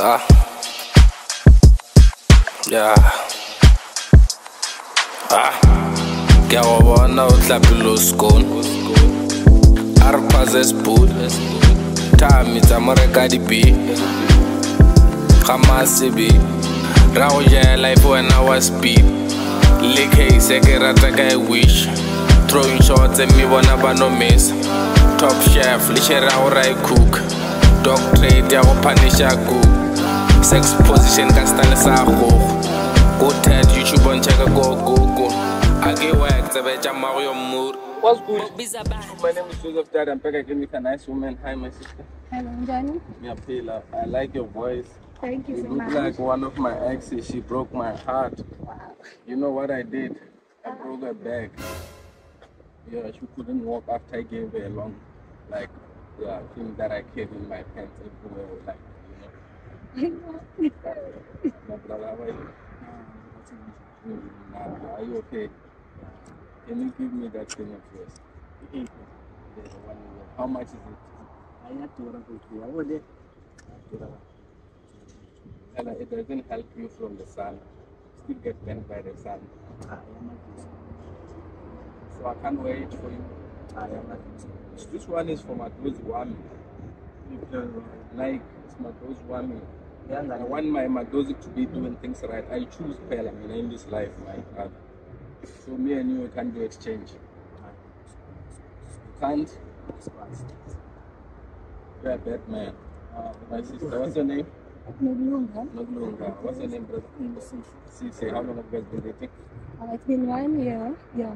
Ah. Yeah. Ah. Ngiyawabona uhlapilo scone. Arpaze spoon. Tami tsamoreka di B. Gamase B. Ra go jela if wena wa speed. Le case ke rata ka e wish. Throwing shots and me bona ba no miss. Top chef le shera go ra e cook. Dog trade ya go punisha cook. Sex position ka style sa go. Go TED YouTube on check go go go. Ake work tsebe tsa mago yo mmuri. What's good? My name is Joseph Dary. I'm back again with a nice woman. Hi, my sister. Hello, Johnny. Yeah, Pila. I like your voice. Thank you You so look much. like one of my exes. She broke my heart. Wow. You know what I did? I broke her back. Yeah, she couldn't walk after I gave her a long, like, yeah, thing that I carried in my pants everywhere. Like, you you? Nah, are okay? Can you give me that thing of yours? One you. How much is it? And it doesn't help you from the sun. Still get bent by the sun. So I can't wait for you. This one is for my Madozi Wami. Uh, like, it's Madozi Wami. I want my Madozi to be doing things right. I choose Pella, I mean, in this life, my brother. So me and you can do exchange. You can't? You're a bad man. Uh, my sister, what's your name? Nulunga. Noglunga. What's your name, brother? Sisi. How long have you guys been dating? Uh, it's been one year. Yeah.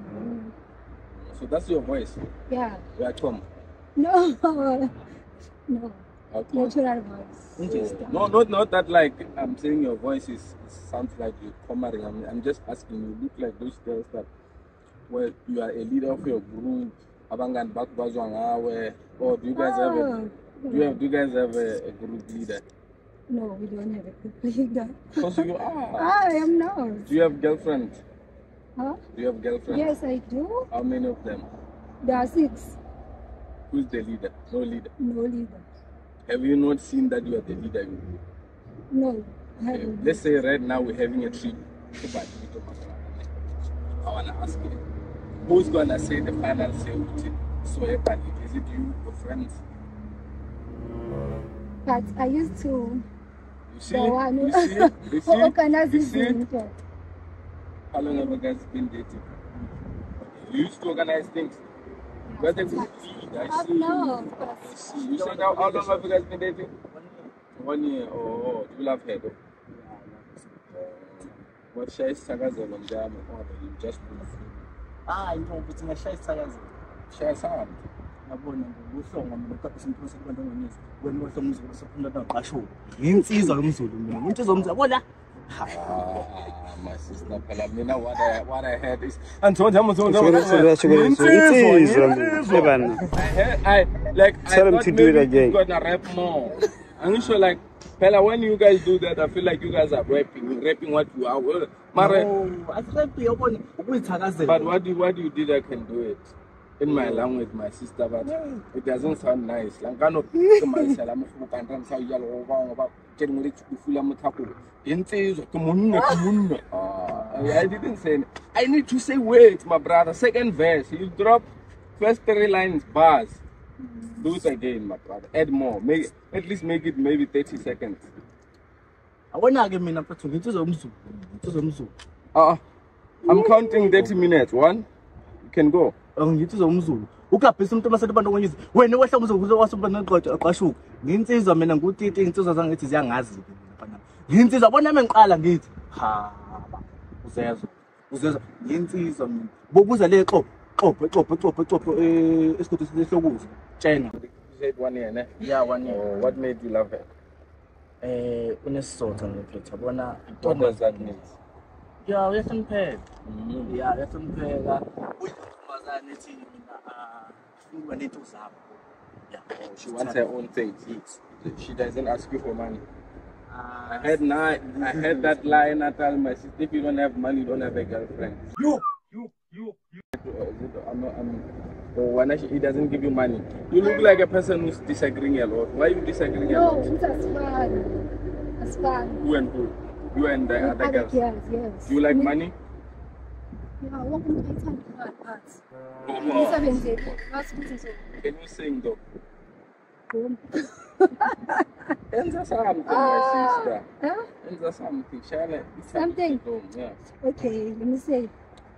So that's your voice. Yeah. You are Tom. No. no. Okay. Natural voice. No, not not that like I'm saying your voice is sounds like you're commering. I'm, I'm just asking you look like those girls that well you are a leader of your group. Abangani bakho bazwa ngawe. Or do you guys have a Oh, do you have do you guys have a, a group leader? No, we don't have a group leader. Oh, because you are. I am not. Do you have girlfriend? Huh? Do you have girlfriend? Yes, I do. How many of them? There are six. Who's the leader? No leader. No leader. Have you not seen that you are the leader? No. I haven't. Let's say right now we're having a trip to. I wanna ask you, who's gonna say the final say with it? So everybody, is it you, or friends? But I used to You see? the one You see? You who see? You see? How long have you guys been dating? You used to organize things. Where's the good lead? I Uh, see. no, I course. see. You said how, how long have you guys been dating? One year. Oh, oh. you love her though? What shall I say? Mjama, or you just move? hayi no ukuthi ngashaya isithakazi Share some. ngabona ngobuhlongo mina uqaphisha umphose kubantu abaningi wena wahle umzulu basaphumula naqasho insizwa yomzulu mina insizwa yomzulu yabona Ah, my sister phela mina what I what I heard is Antonio Amazon Shukela, shukela, shukela. Insizwa mina. Ebana. I heard I like I Tell him thought to do it maybe again. you gonna rap more. I'm sure like Pella when you guys do that I feel like you guys are rapping rapping what you are well, Mare, asirepi yabona ukuyithakazela but what you what you did I can do it in my language my sister but it doesn't sound nice like kano kumaisa la mfukanta nsa ya lo ba ngoba ke ngwe ke fula mothako insizwa ke monna ke monna. I didn't say any- I need to say words my brother. Second verse you drop first three lines bars do it again my brother. Add more. Make at least make it maybe 30 seconds. Abona-ke mina yomzulu insizwa yomzulu uh, I'm counting 30 minutes. One you can go. Nginsizwa yomzulu ukabhisa umuntu masethi abantu abanyizi wena wehla umzulu wasubaqashuka nginsizwa mina ngutiti insizwa zangithi ziyangazi nginsizwa bona nami ngiqala ngithi ha uzezwa uzezwa. Nginsizwa mina. Bobuza le xopho xopho xopho xopho xopho esigodini sehlokuza. Tshena said one year ne? ya one year. oh, what made you love her? Eh unesizotha ngiphetha bona what does that mean? Ya uyahlonipheka. Mm. ya uyahlonipheka uyintombazane ethi mina ufuna ukuba nento zabo ya Oh, she wants her own things. She doesn't ask you for money. I Ah, heard now. I heard that line. I tell my sister, if you don't have money, you don't have a girlfriend. You, you, you, you. I'm not. I'm. Or when she, he doesn't give you money, you look like a person who's disagreeing a lot. Why you disagreeing a No, lot? it's as fun. That's fine. Who and who? You and the other other girls. girls, yes. Do you like Me- money? Yeah, wonke umuntu ayithanda imali phansi. Umsebenzeli, ngasifuthi so. Can you sing though? Boom. Enza something, my Ah. sister. Huh? Enza something. Shall Something? Yeah. Okay, let me say.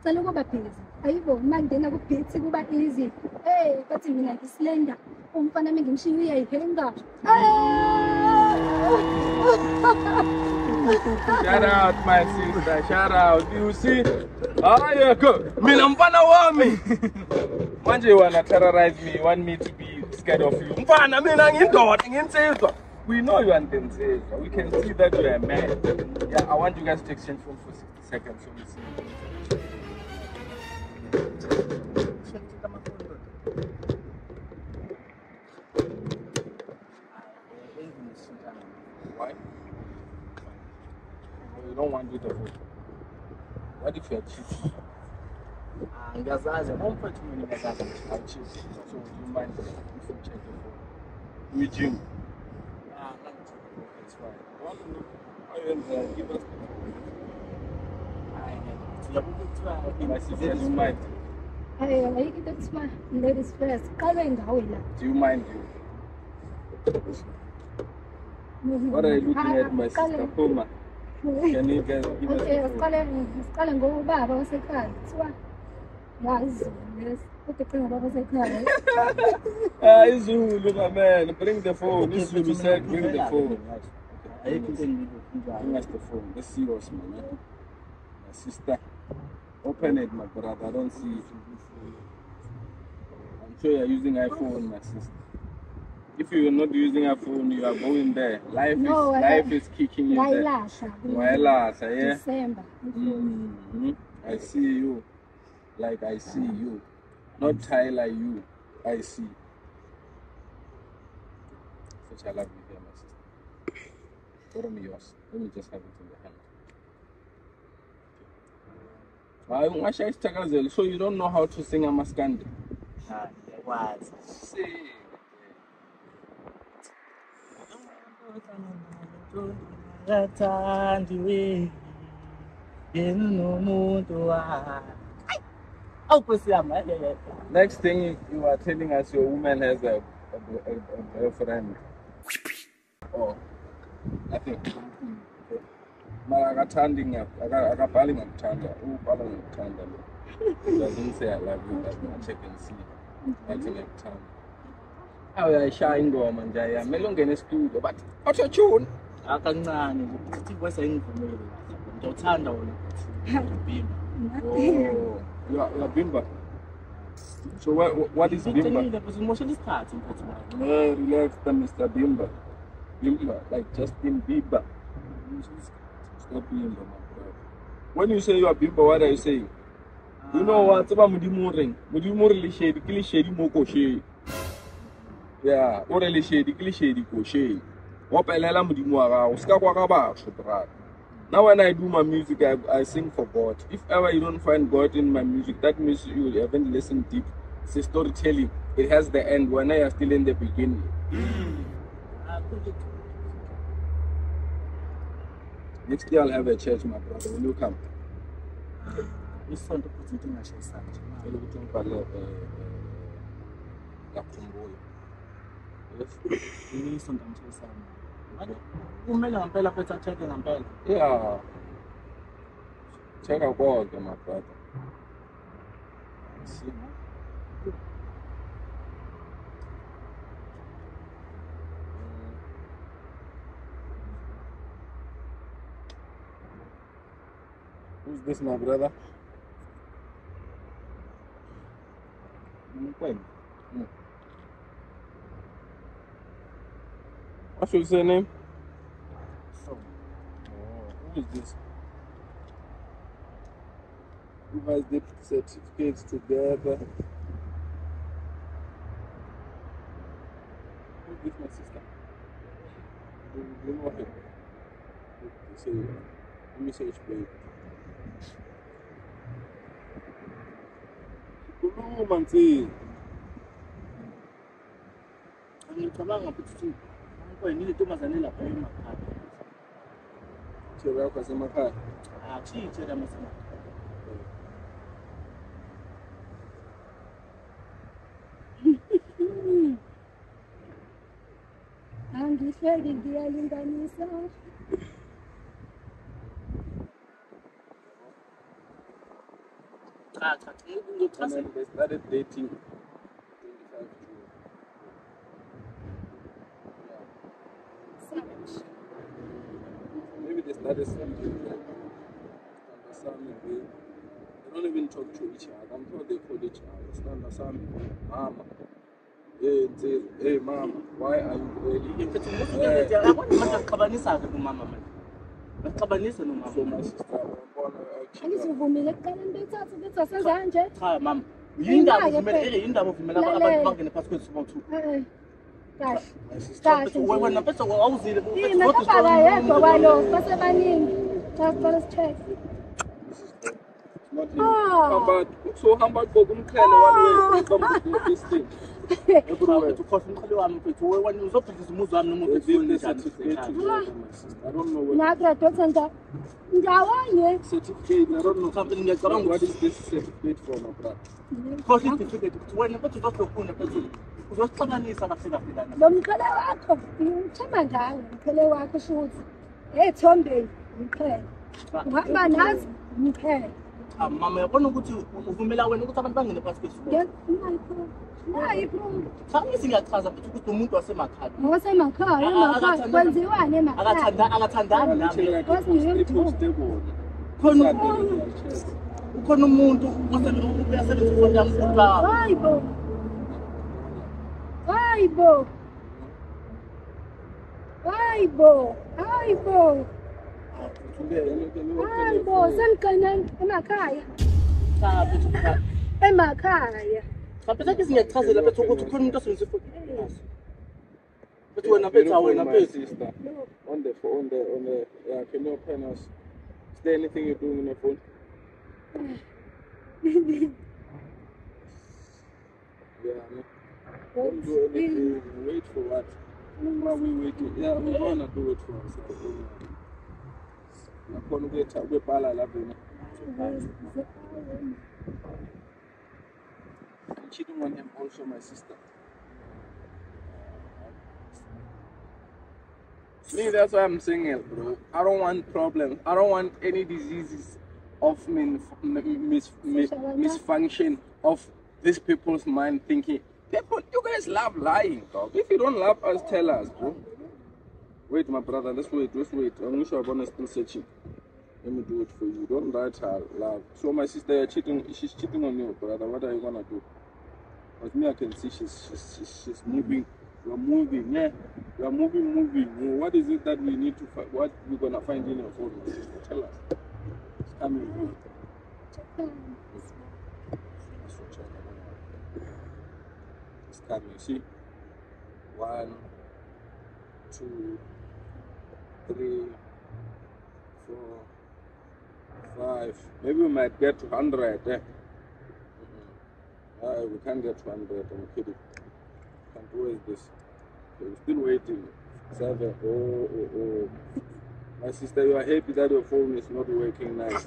Cela ukuba busy. Ayibo, uma ngingena ku-beat kuba easy. Hey, bathi mina ngisilenda. Umfanaami ngimshiya uyayihenga. Shout out, my sister. Shout out. You see? Ah, yeah, good. Mina mfana wami. Manje wanna terrorize me. You want me to be scared of you. Mfana, mina ngindoda, nginsizwa. We know you are Ntensezwa. We can see that you are a man. Yeah, I want you guys to exchange phone for 60 seconds so we see. Why? You don't want to do the phone. What if you're cheating? Ngiyazazi ngomfethu mina ngiyazazi I'm cheating. So do you mind if you check your phone? We gym. Ah, It's fine. I want to know how you uh, give us the phone. My sister, do you mind? Hayi, ayikho into ekuthiwa ladies first. Qalwe ngawe la. Do you mind you? What are you looking at, my sister? Puma. Can you guys give us Okay, the phone? siqale siqale ngobaba wasekhaya. Kuthiwa yazi yes. Kodwa qala ngobaba wasekhaya. Ah, Izulu, my man. Bring the phone. This Zulu said, bring the phone. ayikho into Bring engiyibuza us the phone. Let's see what's my man. My sister. Open it, my brother. I don't see it. I'm sure you're using iPhone, my sister. If you're not using a phone, you are going there. Life No, is I- life is kicking you there. Ngayilahla. Wailasa, yeah. December. Mhm. I see you, like I see you, not Tyler you. I see. Such a love you here, my sister. Borrow me yours. Let me just have it in the hand. Hayi ungashaya isithakazelo so you don't know how to sing amaskandi Ah, ngiyakwazi Sing. yathandiwe yena nomuntu wakhe awu nkosi yami eh, eh, eh. Next thing you, you are telling us your woman has a, a, a, a girlfriend. Oh, nothing. Okay. Mara akathandi akabhali ngakuthanda ubhala ngakuthanda lo. Doesn't say I love you that much I can see. Athi ngiyakuthanda. Awu uyayishaya ingoma nje ya kumele ungene estudio but auto tune. akancane ukuthi kwese ngivumele ngiyawuthanda wona bimba Oh, you are, you are bimba. So what, what is bimba? ngimoshela isikhathi mfethu wami. Uh, relax, Mr. Bimba. Bimba, like Justin Bieber. Stop Bimba, my brother. When you say you are Bimba, what are you saying? You know what? Tseba modimo reng? Modimo re leshedi ke leshedi mo kosheng. Yeah, o re leshedi ke leshedi kosheng. Opelela modimo wa gago, o ska kwa ka batho, brother. Now when I do my music, I, I sing for God. If ever you don't find God in my music, that means you haven't listened deep. It's a storytelling. It has the end when I are still in the beginning. Next year I'll have a church, my brother. Will you come? isonto futhi into engashayisana Will uh, uh, you come for the, uh, uh, Lakhumbuyo? Yes? isonto angishayisana Manje, kumele ngampela mfethu acheck-e ngampela Yeah. Check out God, my brother. See? Who's this, my brother? Mkwena. What's your surname? so Oh, who is this? Who has the certificates together? Who's this, my sister? You know her? Let me see. Let me search, babe. Khuluma nsizwa. ngicabanga futhi ukuthi mkwena ile ntombazane lapha emakhaya ithero yakho asemakhaya Akusiyithela amasiko. Angihleli ngiyalinganisa. Cha cha cha. and Ngichazela. then they started dating Maybe they started something like Standasami, they, they don't even talk to each other. I'm sure they call each other. Standasami, mama. Hey, Nzil, hey, mama, why are you early? Ngiphethe ngikuthi yabona manje akuxabanisa-ke nomama manje. Ngaxabanisa nomama. So my sister, ngiyabona ayakhiya. Angizuvumile ekuqaleni bethathu bethi asenza nje. Cha mama. Yindaba Yima-ke uvumela phela. eh yindaba uvumela Lalela. abantu bangene phakathi kwethu sobathu. Wena bese awuzile Yini akabala yedwa kwalo basebaningi. Just let's check. not him. Ah. Hamba, so hamba go kumkhele one way, nakradosenta ndawanye uzosixabanisa kahle kahle lo mqhele wakho ngithemba ngayo mqhele wakho shuthi ethombeni mqhele uhamba nazi mqhele Ah, mama yabona ukuthi uvumela wena ukuthi abantu bangene phakathi kwethu Ngiyayipho. Ngiyayipho. cha ngithi ngiyachaza mfethu ukuthi umuntu wasemakhaya Ngosemakhaya, Ah, emakhaya akathanda- kwenziwane emakhaya. akathanda akathandani nami Actually, like What's it was, the it was stable. khona Saturday, like, church. ukhona umuntu uyasebenza ifoni yami uba Hayibo. Hayibo. Hayibo. Hayibo. Hayibo, semgcineni emakhaya. cha mfethu cha Emakhaya. cha mfethu ngithi ngiyachazela mfethu ukuthi ukhona umuntu osebenzisa ifoni mfethu wena mfethu Beautiful, wena my mfethu sister. On the phone, on the, on the, yeah, can you open us? Is there anything you're doing on the phone? Yeah, no. Don't do anything. Wait for what? What are we waiting? Yeah, we're gonna do it for ourselves. Nakhona ukuyetha kwebhala lapho yena. I'm cheating on him also, my sister. Me, that's why I'm single, bro. I don't want problems. I don't want any diseases of min, mis, mis, misfunction of these people's mind thinking. People, you guys love lying, dog. If you don't love us, tell us, bro. Wait, my brother, let's wait, let's wait. I'm not sure I'm still searching. Let me do it for you. Don't write her love. So my sister, you're cheating. She's cheating on you, brother. What are you gonna do? But me, I can see she's she's she's, she's moving. You're moving, yeah. You're moving, moving. What is it that we need to find? What we're gonna find in your phone, my sister? Tell us. It's coming. It's coming. See, one, two, three, four, five. Maybe we might get to hundred. Eh? Mm-mm. Uh, we can't get to hundred. I'm kidding. Can't wait this. Okay, we're still waiting. Seven. Oh, oh, oh. My sister, you are happy that your phone is not working nice.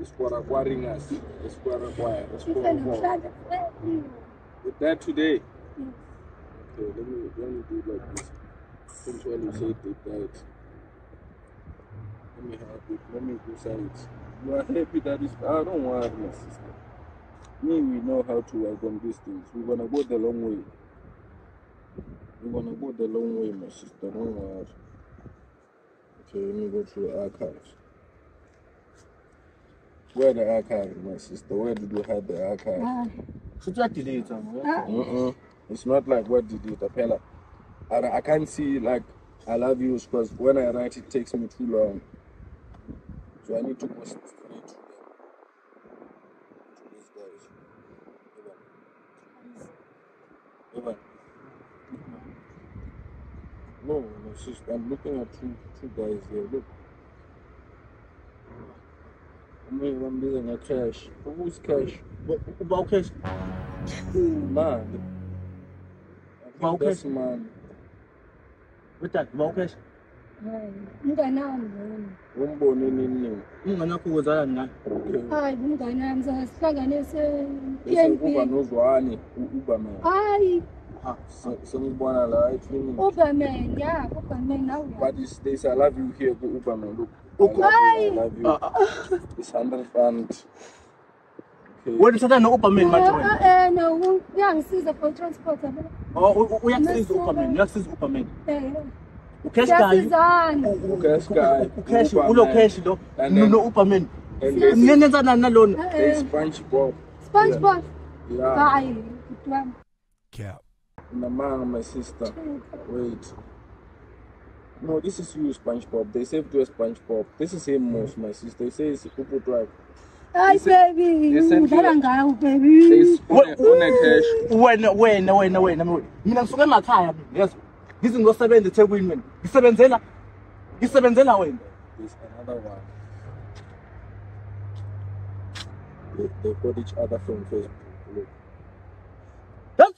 It's for quarreling us. It's for quarreling. It's quarreling. With that today. Okay, let me let me do like this. Since when you said it died. Let me help it. Let me do sides. You are happy that is I don't worry, my sister. Me, we know how to work on these things. We're gonna go the long way. We're gonna go the long way, my sister. Don't worry. Okay, let me go to the archives. Where the archive, my sister? Where did you have the archive? Ah, futhi uyadelete ah, Mm-mm. It's not like what did it, Apella. I, I can't see like I love you because when I write it takes me too long. So I need to go straight to them. To these guys. Evan. Evan. No, my sister. I'm looking at two two guys here. Look. I'm I'm a cash. Who's cash? uba ukhesh Man. I Well, think okay. that's man. wetati uba ukhesh hayi umngane wami loyo umbone nini? Nini umngane wakho kwenzakani ngayo hayi umngane wami singahlanganise bese PNB kuba nozwani u-uberman hayi. Ah, sengibona la ekliniki uberman ya uberman nawe. But it's, they say I love you here ku-uberman look Uku- I love you, I love you. Ah, ah. It's 100 rand. Okay. Wena uthatha no-uberman manje wena eh no uyangisiza for transport yabo Oh, u- u- uyakusiza u-uberman uyakusiza u-uberman eh, eh. Ucash guy. siyasizana guy? Ucash ulo cash lo And no-uberman and there's, nenenzanani nalona there's eh SpongeBob. SpongeBob. Yeah. Hayi kutwami Namanga my sister. Wait. No this is you SpongeBob. They saved you a SpongeBob. This is him most my sister. They say it's Upu drive. Hayi baby. they sent you- udlala ngawo baby. There's une, une cash. Wena wena wena wena. Mina mina ngisuke emakhaya mina yezo ngize ngiyosebenza ethekwini wena ngisebenzela ngisebenzela wena There's another one. They, they got each other from Facebook. Look.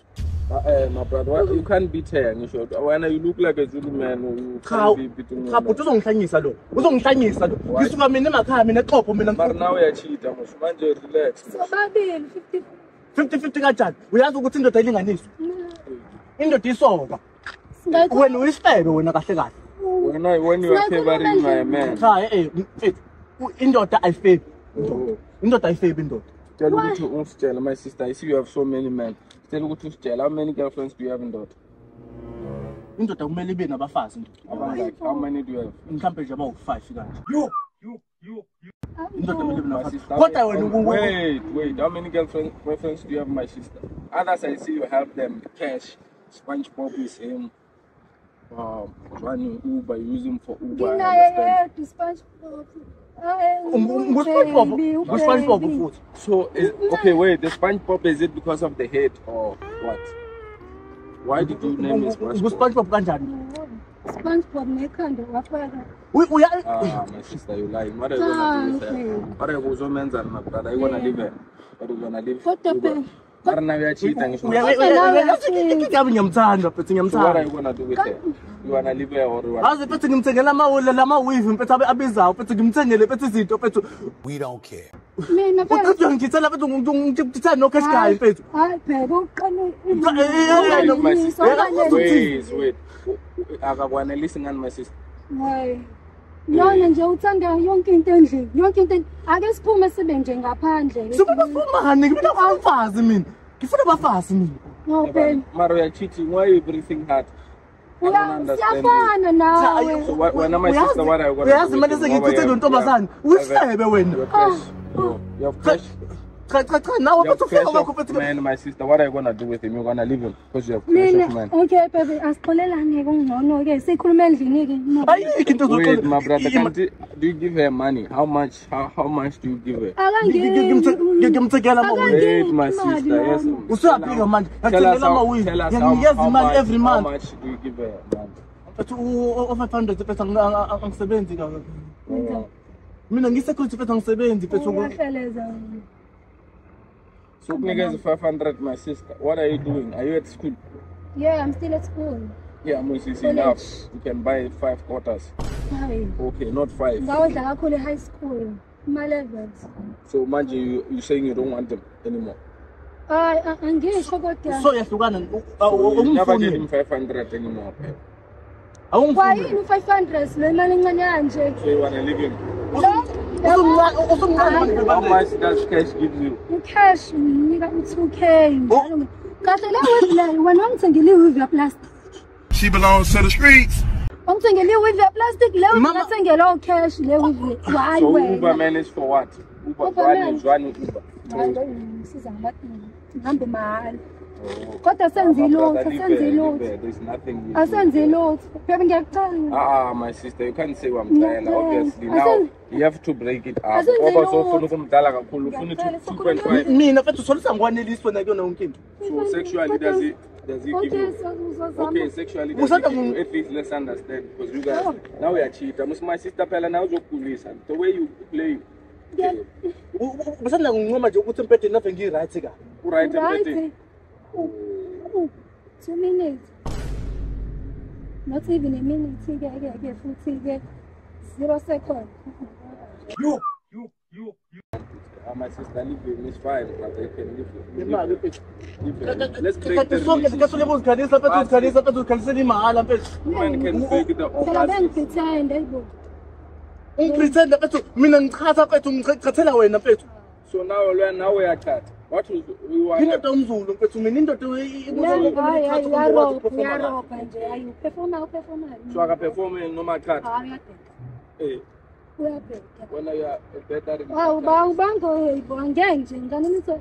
Uh, uh, my brother, why, you can't beat her. ngisho. When you look like a Zulu man, you cha can't be beating cha bhuti uzongihlanyisa lo uzongihlanyisa lo ngisuka mina emakhaya mina exopho mina But now uyachita mos manje relax. sobabili 50 50 50 kanjani uyazi ukuthi indoda ayilinganiswa indoda isoka wena uyisifebe wena kahle kahle When I when you are favoring my man. cha eh mfethu u- indoda ayifebi Oh. indoda ayifebi indoda Tell Why? ukuthi usitshela my sister, I see you have so many men. Tell ukuthi usitshela how many girlfriends do you have in Dot? indoda kumele ibe nabafazi indoda About like how many do you have? mhlawumbe nje abawu-five kanje indoda kumele ibe My nabafazi sister. kodwa wena u- u- Wait, wait. How many girlfriends boyfriends do you have, my sister? Others I see you help them cash. SpongeBob is him. Um, running Uber, you use him for Uber. I nginaye understand. yedwa SpongeBob hayi nguspongebob baby, nguspongebob baby. futhi So, is, okay, wait. The SpongeBob is it because of the head or what? Why did you name it SpongeBob? nguspongebob kanjani SpongeBob nekhanda wafaka Uy- uya- Ah, my sister, you lying. What are you gonna do with Okay. her? What are you gonna do, my brother? Are you gonna leave her? What are you gonna leave? Kodwa Uber? pe- Mara na uyacheat and uya- you uya- uya- uya- Kodwa ngiyami ngiyamthanda mfethu So what are ngiyamthanda you gonna do with her? You wanna leave her or what? aze mfethu ngimthengela amawule lamawivi mfethu abe- abizayo mfethu ngimthengele mfethu izinto mfethu We don't care. mina phela uqeda ngithela mfethu ngithela no-cash guy mfethu hayi baby uqale eh, eh, my sister. Awunganeli- Wait, wait. Akakwanelisi ngani my sister? Hayi lona nje uthanda yonke into endlini yonke into endlini. ake siphume sibe nje ngaphandle sibafumani mina ngifuna abafazi mina ngifuna abafazi mina no baby Mara you're cheating. Why are you breathing hard? I don't Uya- understand you. siyafana nawe So what, when am I Uyazi- sister, what are you gonna uyazi do? manje with him? sengiyithuthele What untombazane you have- uyisebe wena You have. You you have You have mfethu cash ufika kwakho of mfethu man, my sister. What are you gonna do with him? You're gonna leave him because you have cash mina of man. okay baby asixolelane kungcono ke sikhuluma endlini ke no ayikho into Wait, my brother, Ima- can't you, do you give her money? How much? How, how much do you give her? ngimthengela amawili Wait, my sister. Yes. usuyabhika manje Tell us ngithengela how, amawili tell us how, ngiyeza how, much, every how much do you give her? Man? mfethu o-five hundred mfethu ang- ang- ang- angisebenzi ka Oh. mina ngisecurity mfethu angisebenzi mfethu uyahleleza So niggas 500, my sister. What are you doing? Are you at school? yeah i'm still at school Yeah, Moses, is College. enough. You can buy five quarters. hayi Okay, not five. ngawodla kakhulu e-high school ma-levels So, Manji, you, you're saying you don't want them anymore. Ah, ah, ah, hayi a- angisho kodwa so yahlukana eh? So you never get him ungifuni 500 anymore. okay? awungifuni kwayini u-five hundred le mali encane kanje So you want to leave him? usumncane How much does cash give you? ucash nginika u-two k njalo kahle le wivi leyo wena wangithengela iwivi She belongs to the streets. wangithengela iwivi yaplastic le wivi Mama- ngathengela ucash le wivi hayi So Uber man is for what? Uber, Uber one man. is one Uber. hayi ngisiza ngamadini ngihambe mahhala Oh. Kodwa senze My ilutho brother, leave senze her, leave ilutho her. There's nothing you asenze do. ilutho bebe ngiyakucela Ah, my sister, you can't say I'm Ngiyacela. tired. Obviously, Asen- now you have to break it up. Asenze Ngoba ilutho. sofuna ukumdala kakhulu, ufuna Ngiyacela, 2.5. mina mfethu solisa ngikwanelisi wena kuyona yonke into So sexually, does he does he give you? Okay, sexually, does he Usanda give you? ngu- At least let's understand because you guys now we are cheating. Must my sister phela now uzokhulisa. The way you play, besanda ngincoma nje ukuthi empedeni nave ngiyi-right kabi right and right everything. Two minutes not even a minute ke ke ke futhi ke zero second Uh, my sister, leave him. It's fine, brother. You can leave him. Leave Imali him. mfethu. Leave him. Let's break Kanti the sonke leash. sikasuke uzikhalisa mfethu uzikhalisa mfethu uzikhalisa imahhala mfethu. Women can break the phela orgasm. bengipretend ayibo Ungipretenda mfethu mina ngichaza mfethu ngichathela wena mfethu. So now, Lwen, now we are cut. What was we were Indoda umzulu mfethu mina indoda hayi hayi uyarobha uyarobha nje ayi uphefoma uphefoma So I can perform in normal cut. hayi uyabheka Hey, uyabheka when you are better than Wow, ba ubango yibo angeke nje ngani niso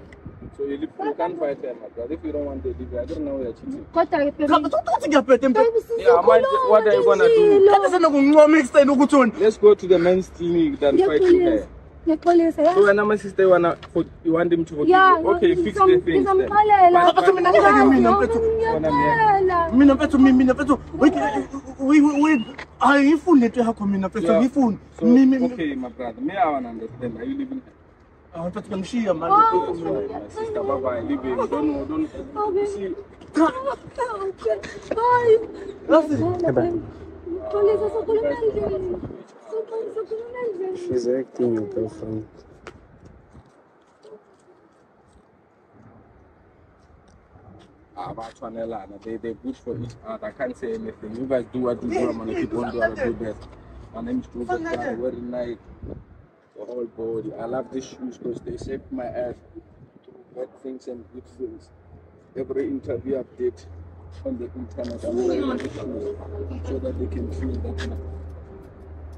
So you, leave, you can't fight her, my brother. If you don't want to leave, I don't know where you're cheating. kodwa ke phela Uthi ngiyabheda mfethu. Yeah, man, what are you gonna do? Kanti senokunqoma ekuseni ukuthi wena Let's go to the men's clinic than fighting her. ngiyaxolisa So when my sister wanna, you want him to forgive ya you. Okay, fix the things then. mina ngeke mina mfethu. Mina mfethu ayifuni lento yakho mfethu Yeah. okay, my brother, me, I wanna understand. Are you leaving her? Ah, mfethu ngishiya Oh, manje. My sister, bye bye, leave him. Don't, don't, Okay. see. hayi Lasi. xolisa sokhuluma endlini sokhuluma endlini She's acting your girlfriend. abatshwanelana they they push for each other i can't say anything you guys do what you do i'm gonna keep on doing what i do best my name is Joseph Brown, wearing Nike the whole body i love these shoes because they shape my ass to bad things and good things every interview update on the internet i'm wearing so that they can feel that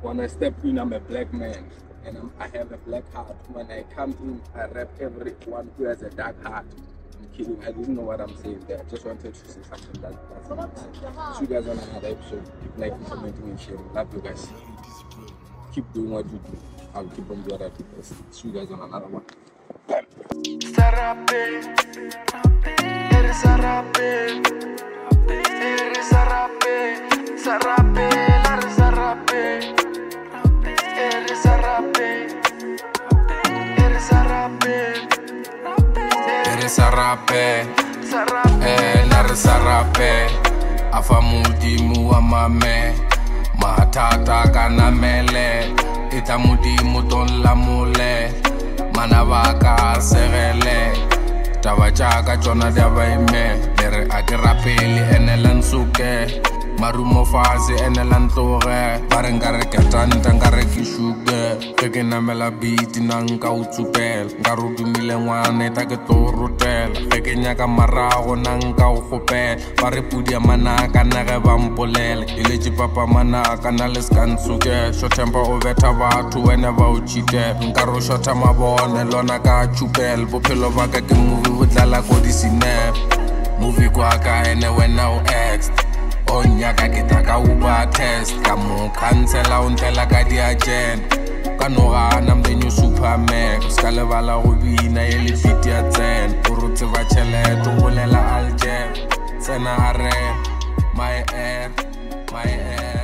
when I step in, I'm a black man and I'm, I have a black heart. When I come in, I rap everyone who has a dark heart. I'm kidding. I didn't know what I'm saying there. I just wanted to say something that that's See you guys on another episode. Keep liking, commenting, and sharing. Love you guys. Keep doing what you do. I'll keep on doing what I do best. See you guys on another one. Zarape, eres a rapé. Eres a rapé. Sa rapé, la eres a rapé. Eres a rapé. Eres a rapé. Eres a rapé. Eh, la eres a rapé. Afa mudimu amame. Mahatata kanamele. Eta mudimu ton lamule. Manabaka serele. Taba jaaka tsona di a baime le re a ke rapele marumo fase ene la ntloge. Ba re nka re ketanta nka re ke ge ke namela beat na nka o tsupela. Nka re o dumile ngwane ta ke tlo o rotela. Ge ke nyaka marago na nka o gopela ba re pudi ya manaka na ge ba mpolela eletše papa manaka na le seka ntsoke shotempa o betha batho wene ba o cheatela nka re o shota mabone lona ka tšhupela. Bophelo ba ka ke movie bo tlala ko di-snap movie kwaka ene wena o ex? O nyaka ke tla ka uber test. Ka mo cancela o ntlela ka di-agent ka no gana mbenyo superman o ska lebala go e le fiti ya tsena o re o tseba tšhelete o bolela algem tsena a my air my air